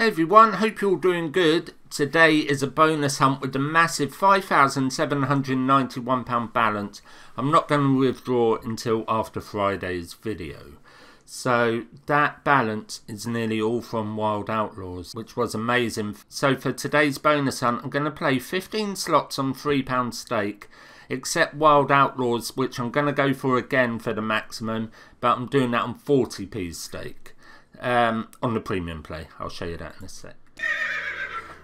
Hey everyone, hope you're all doing good. Today is a bonus hunt with a massive £5,791 balance. I'm not going to withdraw until after Friday's video. So that balance is nearly all from Wild Outlaws, which was amazing. So for today's bonus hunt, I'm going to play 15 slots on £3 stake, except Wild Outlaws, which I'm going to go for again for the maximum, but I'm doing that on 40p stake um, on the premium play. I'll show you that in a sec.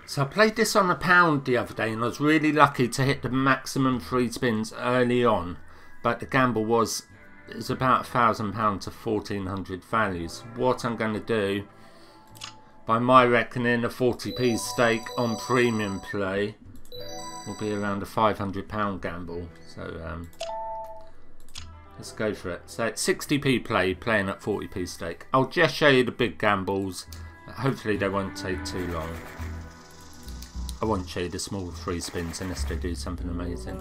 So I played this on a pound the other day and I was really lucky to hit the maximum three spins early on. But the gamble was it's about a thousand pounds to fourteen hundred values. What I'm going to do, by my reckoning, a 40p stake on premium play will be around a 500 pound gamble. So um, Let's go for it. So it's 60p play, playing at 40p stake. I'll just show you the big gambles. Hopefully they won't take too long. I won't show you the small three spins unless they do something amazing.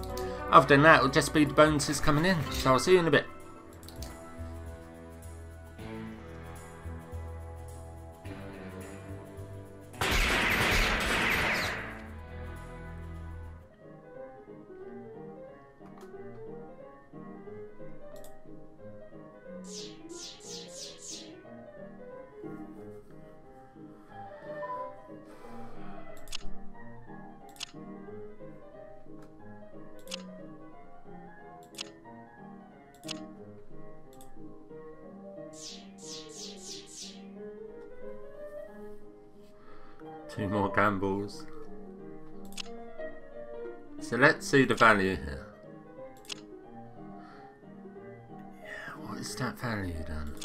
Other than that, it'll just be the bonuses coming in. So I'll see you in a bit. More gambles. So let's see the value here. Yeah, what is that value then?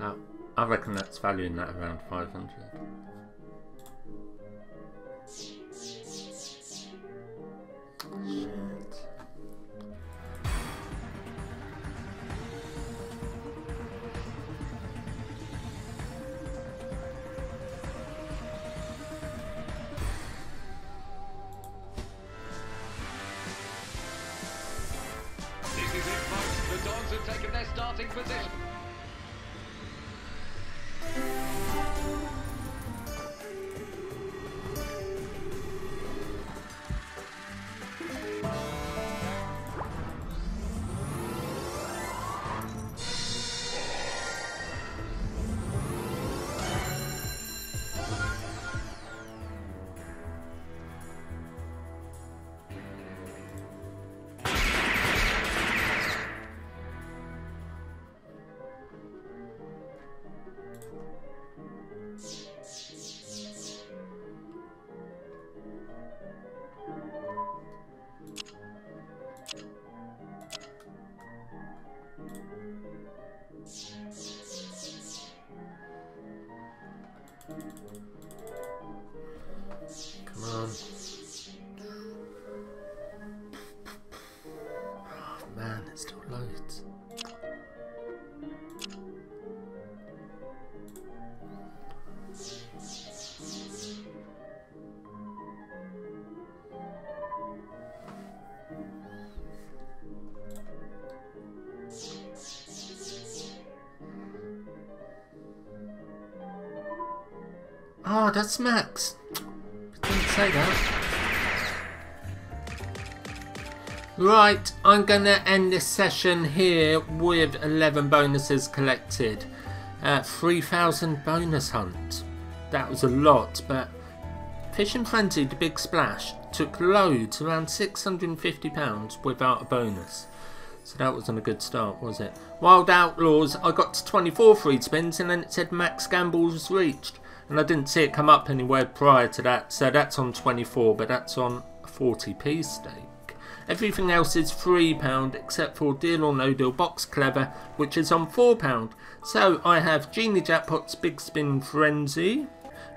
Uh, I reckon that's valuing that around 500. Starting position. Oh, that's Max. Didn't say that. Right, I'm going to end this session here with 11 bonuses collected. Uh, 3,000 bonus hunt. That was a lot, but Fishing Frenzy, the big splash, took loads, around £650 without a bonus. So that wasn't a good start, was it? Wild Outlaws, I got to 24 free spins and then it said max gambles was reached and I didn't see it come up anywhere prior to that. So that's on 24 but that's on 40p stake. Everything else is £3 except for deal or no deal box clever which is on £4 so I have Genie Jackpot's Big Spin Frenzy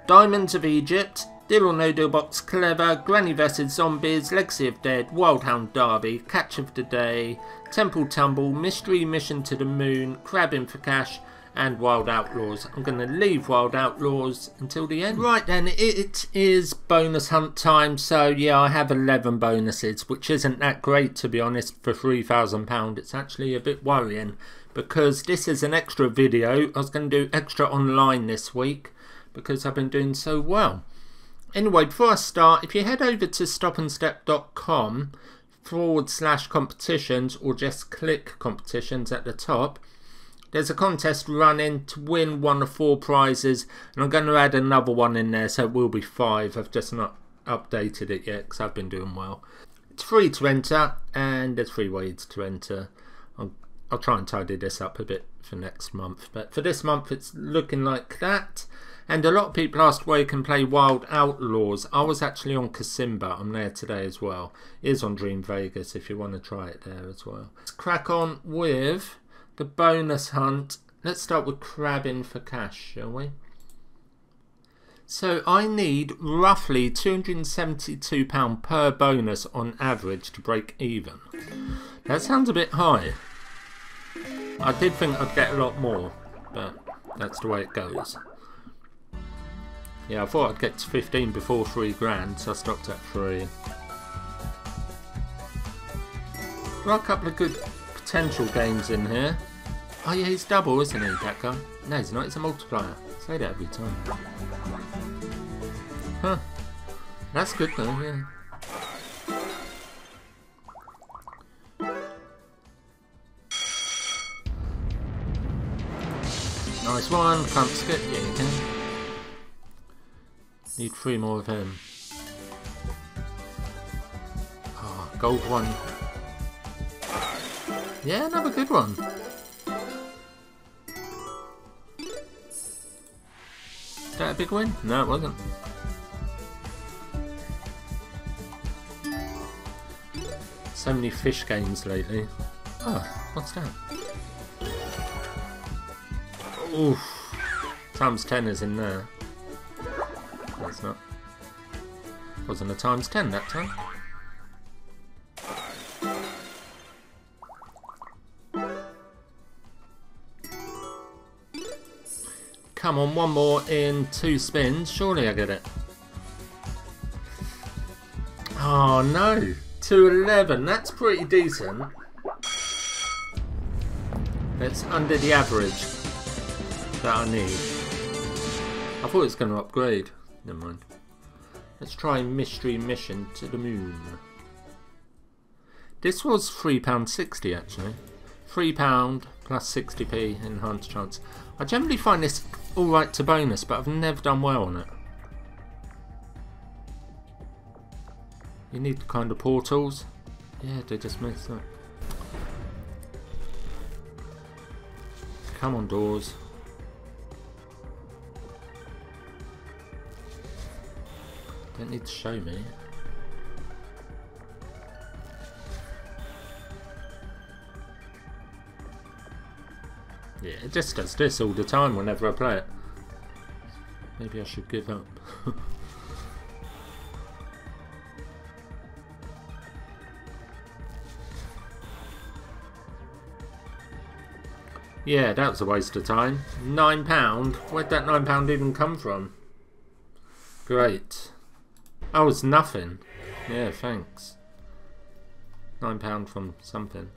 Diamonds of Egypt Deal or No Deal Box Clever, Granny vs Zombies, Legacy of Dead, Wild Hound Derby, Catch of the Day, Temple Tumble, Mystery Mission to the Moon, Crabbin' for Cash, and Wild Outlaws. I'm going to leave Wild Outlaws until the end. Right then, it is bonus hunt time. So yeah, I have 11 bonuses, which isn't that great to be honest for £3,000. It's actually a bit worrying because this is an extra video. I was going to do extra online this week. because I've been doing so well. Anyway, before I start, if you head over to stopandstep.com forward slash competitions or just click competitions at the top, there's a contest running to win one of four prizes, and I'm going to add another one in there, so it will be five. I've just not updated it yet because I've been doing well. It's free to enter, and there's three ways to enter. I'll, I'll try and tidy this up a bit for next month, but for this month, it's looking like that. And a lot of people asked where you can play Wild Outlaws. I was actually on Kasimba. I'm there today as well. It is on Dream Vegas if you want to try it there as well. Let's crack on with the bonus hunt. Let's start with Crabbin' for Cash, shall we? So I need roughly £272 per bonus on average to break even. That sounds a bit high. I did think I'd get a lot more, but that's the way it goes. Yeah, I thought I'd get to 15 before 3 grand, so I stopped at 3. There are a couple of good potential games in here. Oh yeah, he's double, isn't he, that guy? No, he's not, he's a multiplier. Say that every time. Huh. That's good though, yeah. Nice one, can't skip, yeah you can. Need three more of him. Oh, gold one. Yeah, another good one. Is that a big win? No, it wasn't. So many fish games lately. Oh, what's that? Oof. Times 10 is in there. No, it's not. Wasn't a times 10 that time. Come on, one more in two spins. Surely I get it. Oh no! 211, that's pretty decent. It's under the average that I need. I thought it was going to upgrade. Never mind. Let's try Mystery Mission to the Moon. This was £3.60 actually. £3 plus 60p enhanced chance. I generally find this alright to bonus, but I've never done well on it. You need kind of portals. Yeah, they just missed that. Come on, doors. Don't need to show me. Yeah, it just does this all the time whenever I play it. Maybe I should give up. yeah, that was a waste of time. Nine pound? Where'd that nine pound even come from? Great. Oh, it's nothing. Yeah, thanks. Nine pound from something.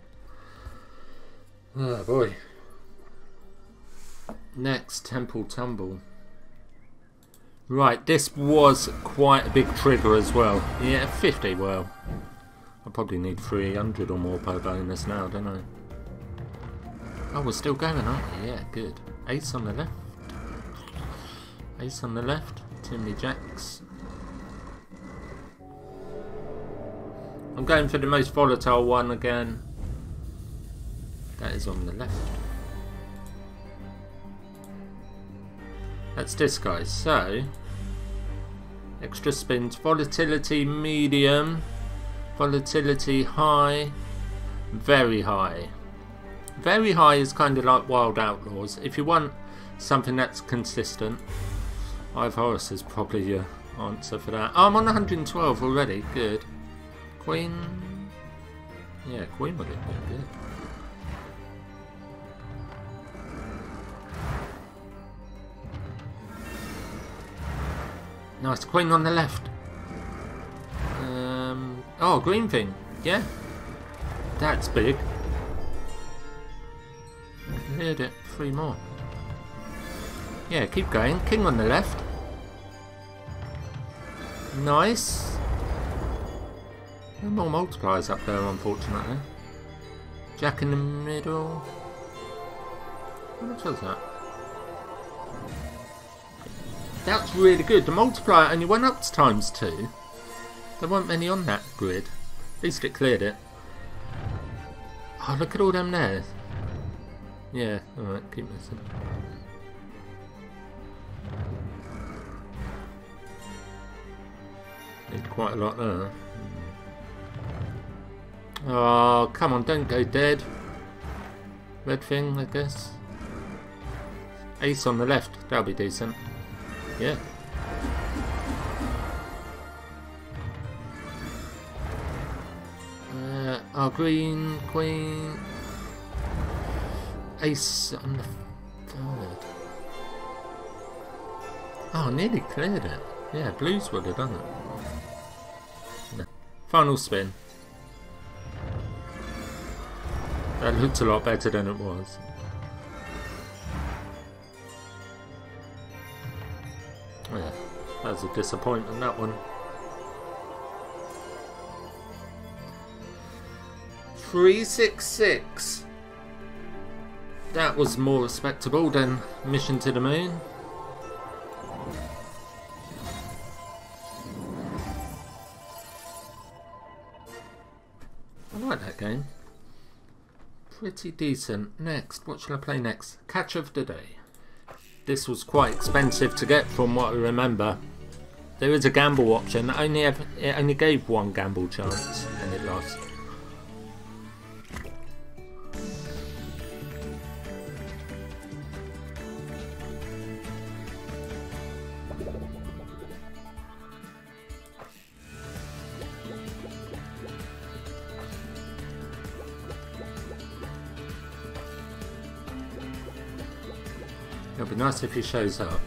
Oh boy. Next, Temple Tumble. Right, this was quite a big trigger as well. Yeah, 50, well. I probably need 300 or more per bonus now, don't I? Oh, we're still going, aren't we? Yeah, good. Ace on the left. Ace on the left. Many jacks. I'm going for the most volatile one again. That is on the left. That's this guy. So, extra spins, volatility medium, volatility high, very high. Very high is kind of like Wild Outlaws. If you want something that's consistent, Eye of Horus is probably your answer for that. Oh, I'm on 112 already. Good. Queen. Yeah, Queen would have been good. Nice queen on the left. Um, oh, green thing. Yeah. That's big. Cleared it. Three more. Yeah, keep going. King on the left. Nice. No more multipliers up there, unfortunately. Jack in the middle. How much was that? That's really good. The multiplier only went up to times two. There weren't many on that grid. At least it cleared it. Oh, look at all them there. Yeah, alright, keep missing. Need quite a lot there. Hmm. Oh, come on, don't go dead. Red thing, I guess. Ace on the left, that'll be decent. Yeah. Uh, our green, queen, ace on the third. Oh, nearly cleared it. Yeah, blues would have done it. Final spin. That looked a lot better than it was. Was a disappointment, that one. Three six six. That was more respectable than Mission to the Moon. I like that game. Pretty decent. Next, what shall I play next? Catch of the Day. This was quite expensive to get from what I remember. There is a gamble option. Only it only gave one gamble chance and it lost. It'll be nice if he shows up.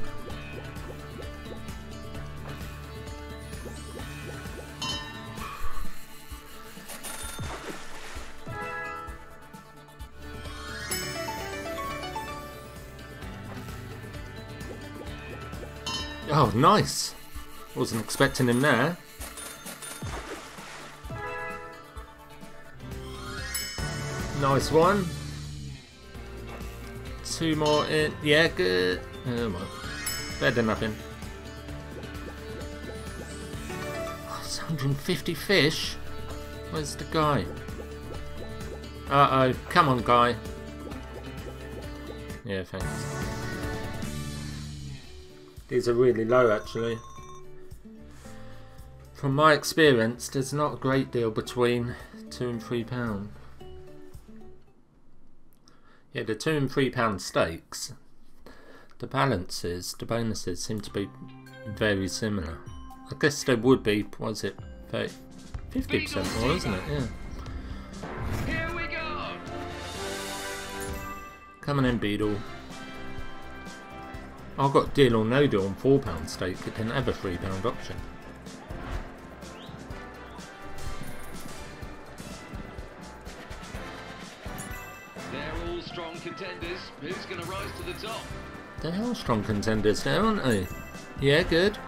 Oh, nice! Wasn't expecting him there. Nice one. Two more in. Yeah, good. Oh, well. Better than nothing. Oh, 150 fish? Where's the guy? Uh oh. Come on, guy. Yeah, thanks. These are really low, actually. From my experience, there's not a great deal between two and three pound. Yeah, the two and three pound stakes, the balances, the bonuses seem to be very similar. I guess there would be, was it, 50% more, isn't it? Yeah. Coming in, Beetle. I've got deal or no deal on four pound stake. It didn't have a three pound option. They're all strong contenders. Who's going to rise to the top? They are strong contenders now, aren't they? Yeah, good.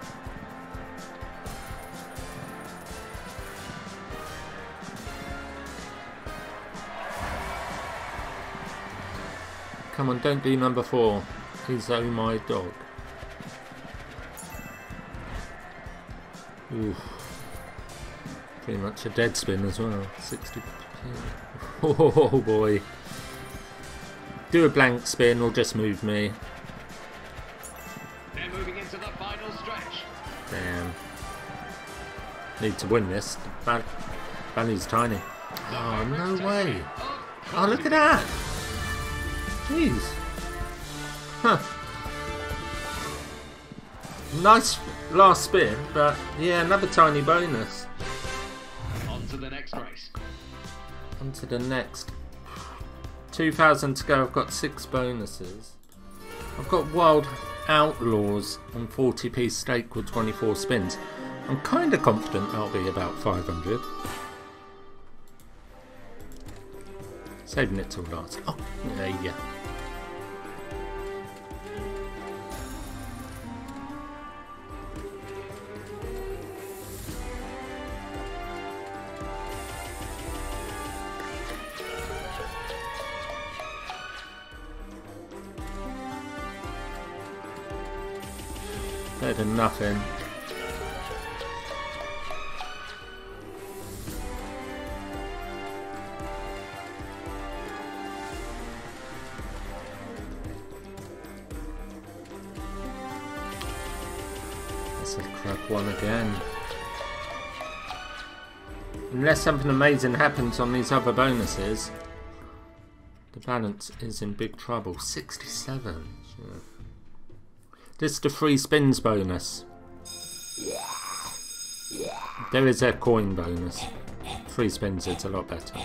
Come on, don't do number four. He's oh my dog. Oof. Pretty much a dead spin as well. 60 Oh boy. Do a blank spin or just move me. They're moving into the final stretch. Damn. Need to win this. Value's tiny. Oh, no way. Oh, look at that. Jeez. Huh. Nice last spin, but yeah, another tiny bonus. On to the next race. On to the next. 2,000 to go. I've got six bonuses. I've got Wild Outlaws and 40p stake with 24 spins. I'm kind of confident that'll be about 500. Saving it till last. Oh, there you go. Better than nothing. That's a crap one again. Unless something amazing happens on these other bonuses, the balance is in big trouble. 67. Sure. This is the free spins bonus. Yeah. There is a coin bonus. Free spins it's a lot better.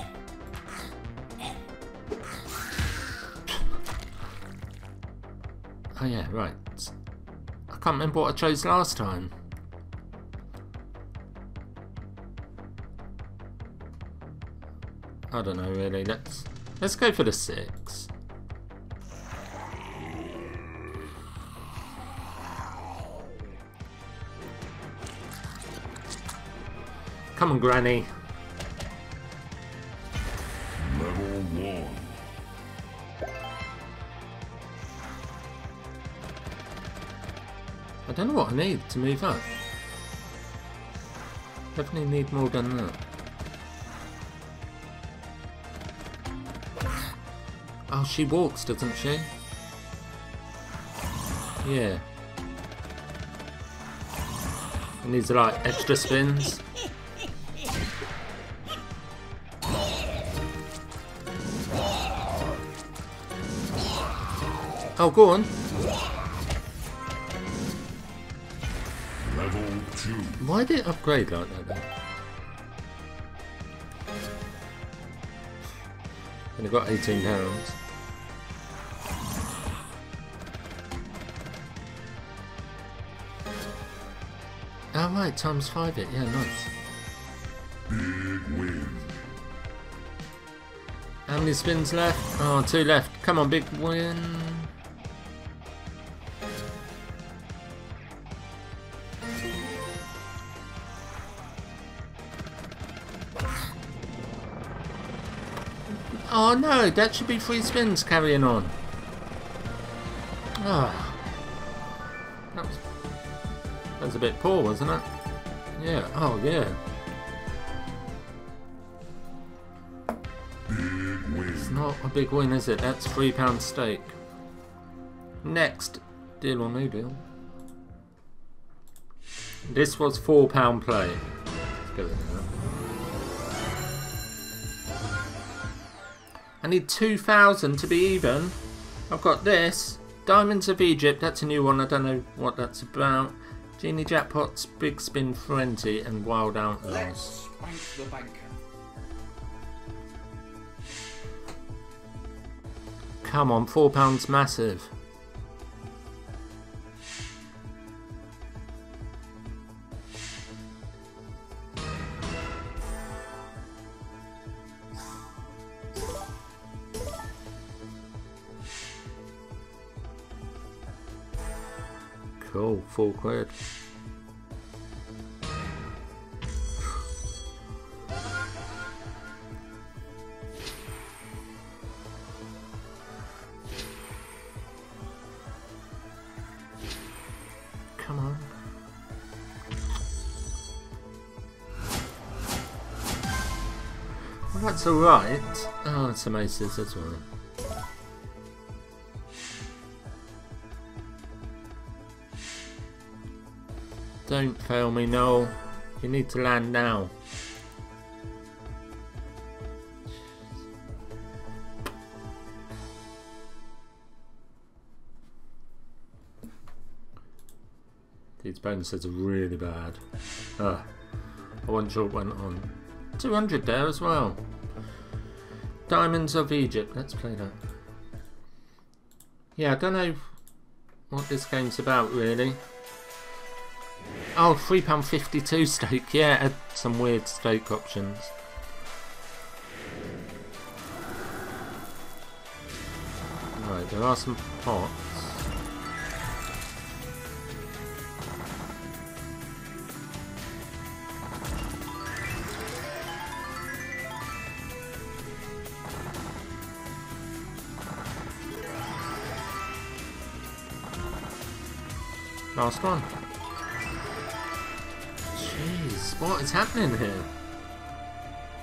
Oh yeah, right. I can't remember what I chose last time. I don't know really. Let's let's go for the six. Come on, Granny. Level one. I don't know what I need to move up. Definitely need more than that. Oh, she walks, doesn't she? Yeah. It needs like extra spins. Oh, go on. Level two. Why did it upgrade like that then? And I got 18 pounds. Oh right, times five it, yeah, nice. Big win. How many spins left? Oh, two left. Come on, big win. Oh no, that should be three spins carrying on. Ah. That was, that was a bit poor, wasn't it? Yeah, oh yeah. It's not a big win, is it? That's three pound stake. Next, deal or no deal. This was four pound play. Let's go with that. I need 2,000 to be even. I've got this. Diamonds of Egypt, that's a new one. I don't know what that's about. Genie Jackpots, Big Spin Frenzy, and Wild Outlaws. Let's spank the banker. Come on, four pounds massive. Quid. Come on. Well, that's alright. Oh, ah, it's some aces as well. Don't fail me, Noel. You need to land now. These bonuses are really bad. Ah, I wasn't went on. 200 there as well. Diamonds of Egypt. Let's play that. Yeah, I don't know what this game's about really. Oh, £3.52 stake. Yeah, some weird stake options. Right, there are some pots. Last one. What is happening here?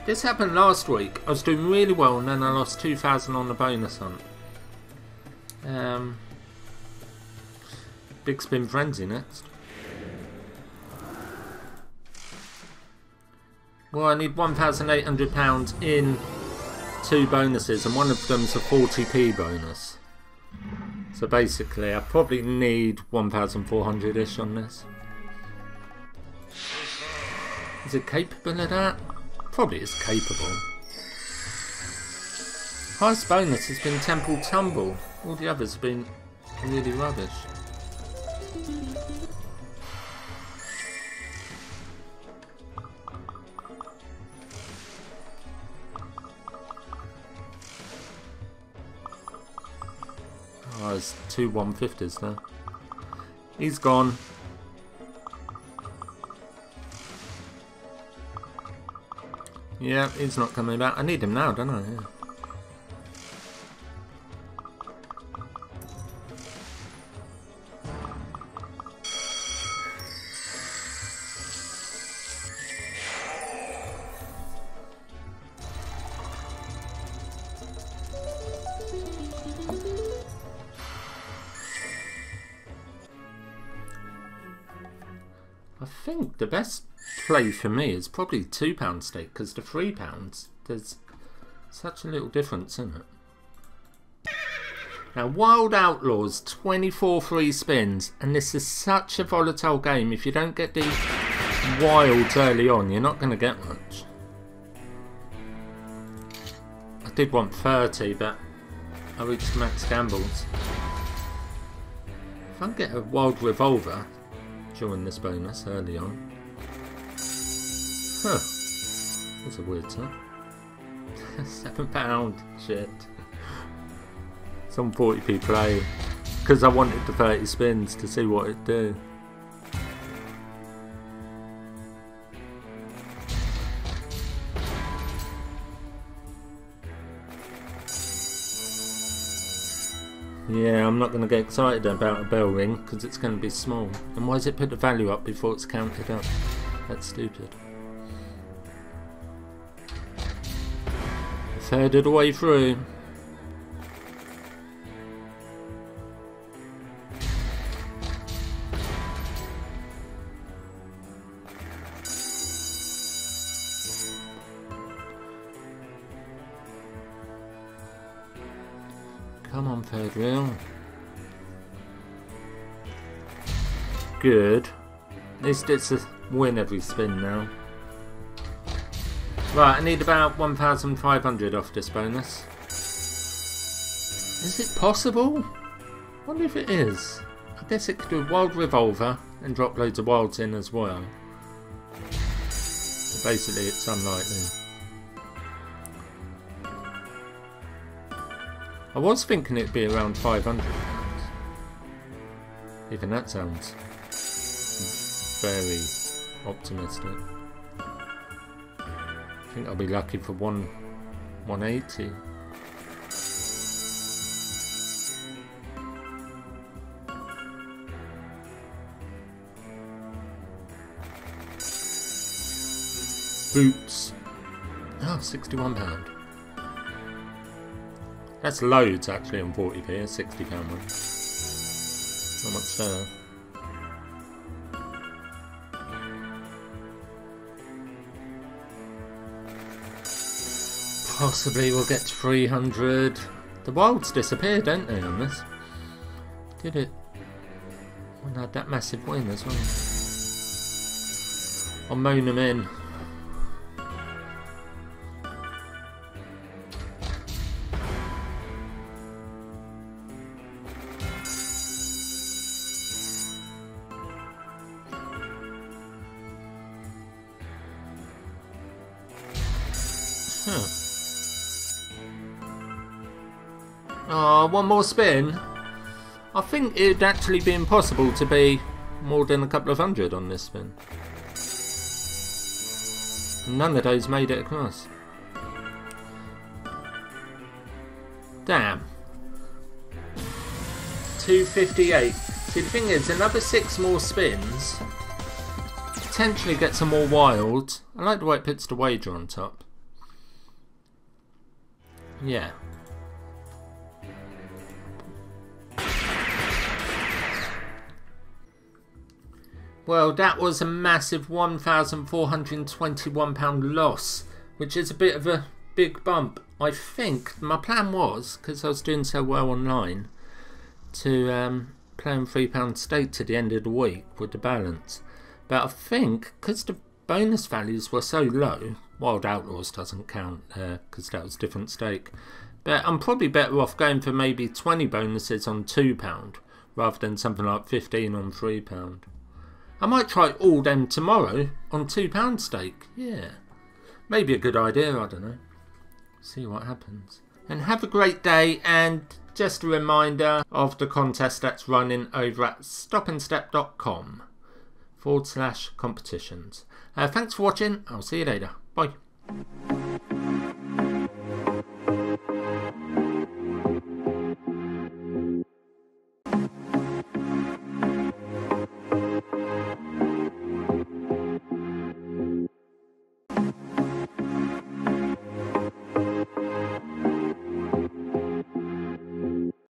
This happened last week. I was doing really well and then I lost 2,000 on the bonus hunt. Um, Big Spin Frenzy next. Well, I need £1,800 in two bonuses and one of them's a 40p bonus. So basically I probably need 1,400-ish on this. Is it capable of that? Probably is capable. Highest bonus has been Temple Tumble. All the others have been really rubbish. Oh, there's two 150s there. He's gone. Yeah, he's not coming back. I need him now, don't I? Yeah. I think the best play for me is probably two pound stake because the three pounds there's such a little difference in it. Now Wild Outlaws 24 free spins and this is such a volatile game if you don't get these wilds early on you're not going to get much. I did want 30 but I reached max gambles. If I get a wild revolver during this bonus early on Huh. That's a weird time. Seven pound. Shit. Some 40p play. Because I wanted the 30 spins to see what it'd do. Yeah, I'm not going to get excited about a bell ring because it's going to be small. And why does it put the value up before it's counted up? That's stupid. The way through. Come on, third. Good. At least it's a win every spin now. Right, I need about 1,500 off this bonus. Is it possible? I wonder if it is. I guess it could do a wild revolver and drop loads of wilds in as well. So basically it's unlikely. I was thinking it'd be around 500 pounds. Even that sounds very optimistic. I think I'll be lucky for one 180. Boots. Oh, 61 pound. That's loads actually on 40p, a 60 pound one. Not much there. Possibly we'll get to 300. The wilds disappear, don't they, on this? Did it? I had that massive win as well. I'll moan them in. More spin. I think it'd actually be impossible to be more than a couple of hundred on this spin. None of those made it across. Damn. 258. See, the thing is, another six more spins potentially get some more wild. I like the way it puts the wager on top. Yeah. Well, that was a massive £1,421 loss, which is a bit of a big bump. I think my plan was, because I was doing so well online, to um, play on £3 stake to the end of the week with the balance. But I think, because the bonus values were so low, Wild Outlaws doesn't count because uh, that was different stake. But I'm probably better off going for maybe 20 bonuses on £2 rather than something like 15 on £3. I might try all them tomorrow on £2 stake. Yeah. Maybe a good idea, I don't know. See what happens. And have a great day and just a reminder of the contest that's running over at stopandstep.com forward slash competitions. Uh, thanks for watching. I'll see you later. Bye.